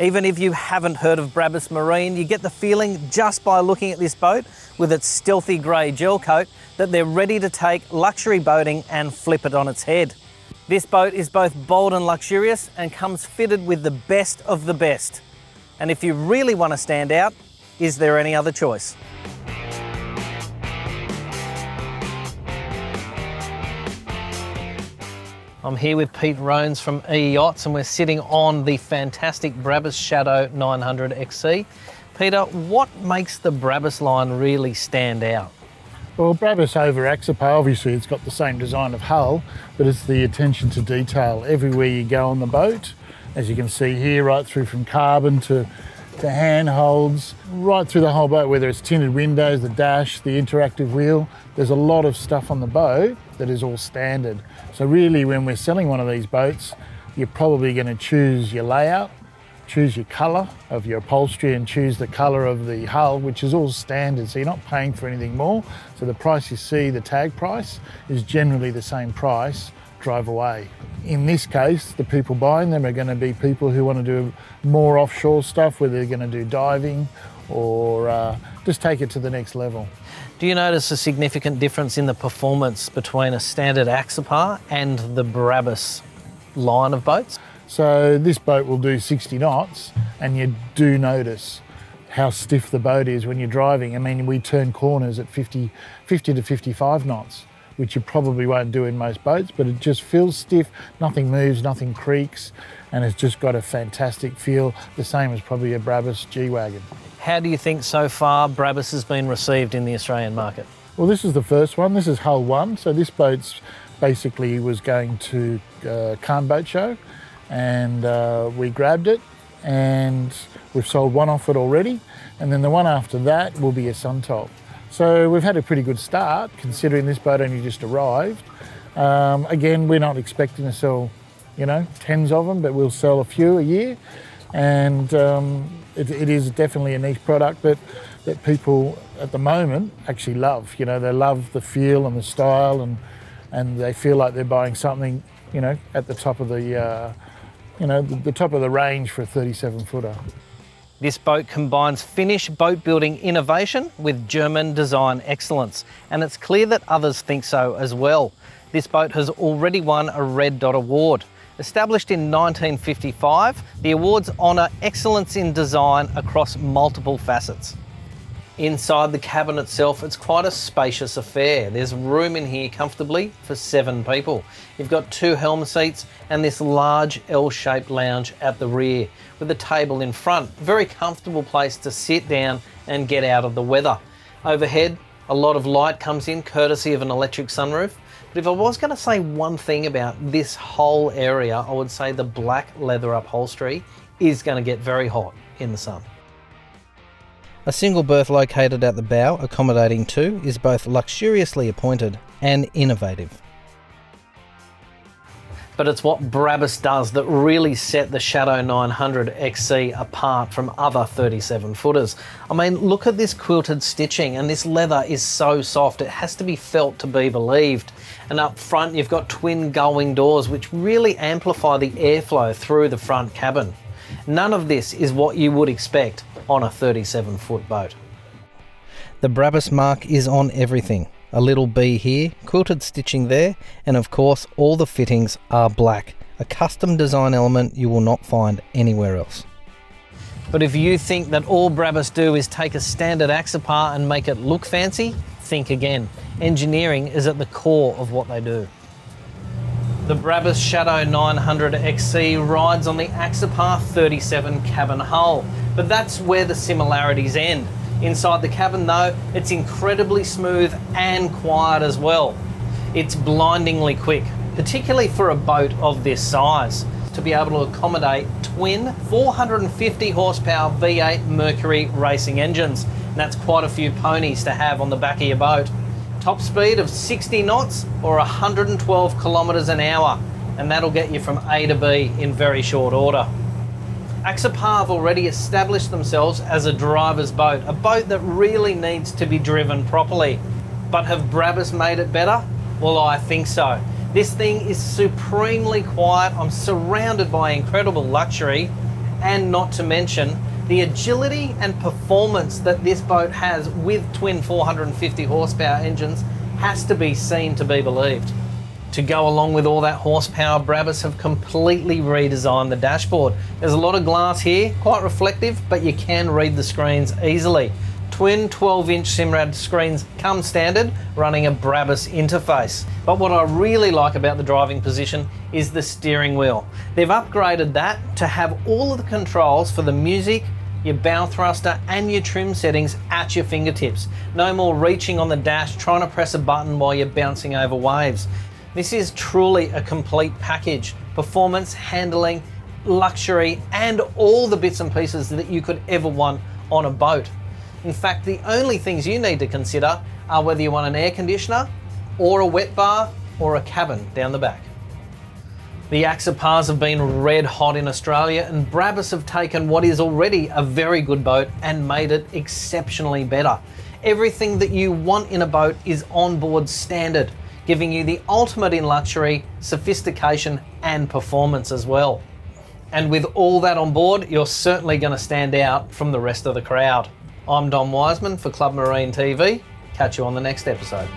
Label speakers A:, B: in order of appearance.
A: Even if you haven't heard of Brabus Marine, you get the feeling just by looking at this boat with its stealthy grey gel coat that they're ready to take luxury boating and flip it on its head. This boat is both bold and luxurious and comes fitted with the best of the best. And if you really want to stand out, is there any other choice? I'm here with Pete Rones from E Yachts and we're sitting on the fantastic Brabus Shadow 900 XC. Peter, what makes the Brabus line really stand out?
B: Well, Brabus over Axopar, obviously it's got the same design of hull, but it's the attention to detail everywhere you go on the boat. As you can see here, right through from carbon to, to handholds, right through the whole boat, whether it's tinted windows, the dash, the interactive wheel, there's a lot of stuff on the boat that is all standard. So really when we're selling one of these boats, you're probably going to choose your layout, choose your colour of your upholstery and choose the colour of the hull, which is all standard, so you're not paying for anything more. So the price you see, the tag price, is generally the same price drive away. In this case, the people buying them are going to be people who want to do more offshore stuff, whether they're going to do diving or uh, just take it to the next level.
A: Do you notice a significant difference in the performance between a standard Axopar and the Brabus line of boats?
B: So this boat will do 60 knots and you do notice how stiff the boat is when you're driving. I mean, we turn corners at 50, 50 to 55 knots, which you probably won't do in most boats, but it just feels stiff, nothing moves, nothing creaks, and it's just got a fantastic feel, the same as probably a Brabus G-Wagon.
A: How do you think so far Brabus has been received in the Australian market?
B: Well, this is the first one. This is hull one. So this boat's basically was going to uh, Cannes Boat Show and uh, we grabbed it and we've sold one off it already. And then the one after that will be a Suntop. So we've had a pretty good start considering this boat only just arrived. Um, again, we're not expecting to sell, you know, tens of them, but we'll sell a few a year. And um, it, it is definitely a niche product, but that people at the moment actually love. You know, they love the feel and the style, and and they feel like they're buying something, you know, at the top of the, uh, you know, the, the top of the range for a 37 footer.
A: This boat combines Finnish boat building innovation with German design excellence, and it's clear that others think so as well. This boat has already won a Red Dot Award. Established in 1955, the awards honour excellence in design across multiple facets. Inside the cabin itself, it's quite a spacious affair. There's room in here comfortably for seven people. You've got two helm seats and this large L-shaped lounge at the rear with a table in front. Very comfortable place to sit down and get out of the weather. Overhead, a lot of light comes in courtesy of an electric sunroof. But if I was going to say one thing about this whole area, I would say the black leather upholstery is going to get very hot in the sun. A single berth located at the bow, accommodating two, is both luxuriously appointed and innovative but it's what Brabus does that really set the Shadow 900 XC apart from other 37 footers. I mean, look at this quilted stitching, and this leather is so soft, it has to be felt to be believed. And up front, you've got twin gullwing doors, which really amplify the airflow through the front cabin. None of this is what you would expect on a 37 foot boat. The Brabus mark is on everything a little B here, quilted stitching there, and of course all the fittings are black, a custom design element you will not find anywhere else. But if you think that all Brabus do is take a standard Axopar and make it look fancy, think again. Engineering is at the core of what they do. The Brabus Shadow 900 XC rides on the Axopar 37 cabin hull, but that's where the similarities end. Inside the cabin though, it's incredibly smooth and quiet as well. It's blindingly quick, particularly for a boat of this size, to be able to accommodate twin 450 horsepower V8 Mercury racing engines. And that's quite a few ponies to have on the back of your boat. Top speed of 60 knots or 112 kilometres an hour, and that'll get you from A to B in very short order. Axopar have already established themselves as a driver's boat, a boat that really needs to be driven properly. But have Brabus made it better? Well, I think so. This thing is supremely quiet. I'm surrounded by incredible luxury, and not to mention the agility and performance that this boat has with twin 450 horsepower engines has to be seen to be believed. To go along with all that horsepower, Brabus have completely redesigned the dashboard. There's a lot of glass here, quite reflective, but you can read the screens easily. Twin 12 inch Simrad screens come standard, running a Brabus interface. But what I really like about the driving position is the steering wheel. They've upgraded that to have all of the controls for the music, your bow thruster and your trim settings at your fingertips. No more reaching on the dash trying to press a button while you're bouncing over waves. This is truly a complete package. Performance, handling, luxury, and all the bits and pieces that you could ever want on a boat. In fact, the only things you need to consider are whether you want an air conditioner or a wet bar or a cabin down the back. The Axopars have been red hot in Australia, and Brabus have taken what is already a very good boat and made it exceptionally better. Everything that you want in a boat is on board standard, giving you the ultimate in luxury, sophistication, and performance as well. And with all that on board, you're certainly going to stand out from the rest of the crowd. I'm Dom Wiseman for Club Marine TV. Catch you on the next episode.